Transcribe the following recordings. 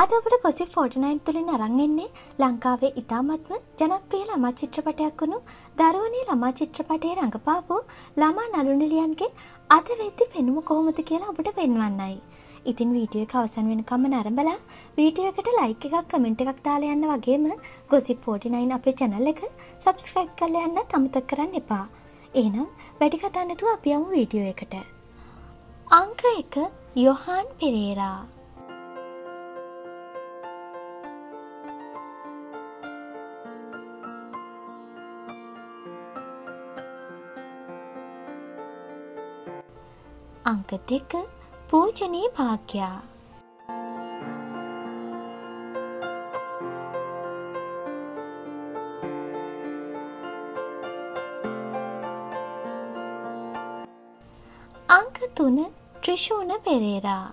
අද අපට කොසිප් 49 තුලින් අරන් එන්නේ ලංකාවේ ඉතාමත්ම ජනප්‍රිය ළමා චිත්‍රපටයක් වුණු දරුවනේ ළමා චිත්‍රපටයේ රඟපාපු ළමා නළු නිලියන්ගේ අද වෙද්දි පෙනුම කොහොමද කියලා ඔබට පෙන්වන්නයි. ඉතින් වීඩියෝ එක අවසන් වෙනකම්ම නරඹලා වීඩියෝ එකට ලයික් එකක් කමෙන්ට් එකක් දාලා යන්න වගේම gossip 49 අපේ channel එක subscribe කරලා යන්න අමතක කරන්න එපා. එහෙනම් වැඩි කතා නැතුව අපි යමු වීඩියෝ එකට. අංක 1 යොහාන් පෙරේරා අංක දෙක පූජනී භාග්‍යා අංක තුන ත්‍රිශූණ පෙරේරා.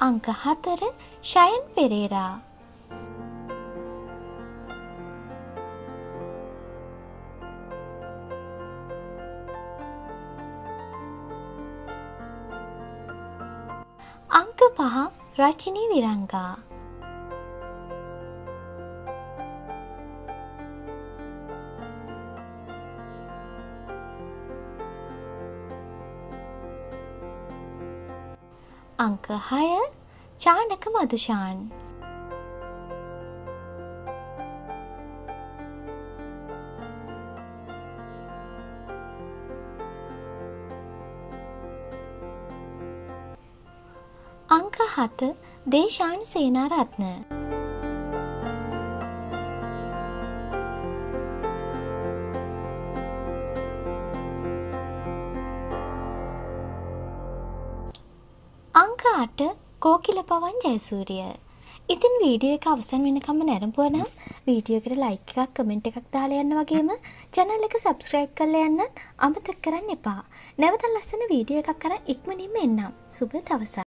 අංක හතර ශයන් පෙරේරා. අංක පහ රචිනී විරංගා. අංක හය චානක මදුෂාන්. අංක හත දේශාන් සේනාරත්න. අංක අට කෝකිල පවන් ජයසූරිය ඉතින් වීඩියෝ එක අවසන් වෙනකම්ම නැරඹුව නම් වීඩියෝ එකට ලයික් එකක් කමෙන්ට් එකක් දාලා යන්න වගේම channel එක subscribe කරලා යන්නත් අමතක කරන්න එපා. නැවත ලස්සන වීඩියෝ එකක් අරන් ඉක්මනින්ම එන්නම්. සුබ දවසක්.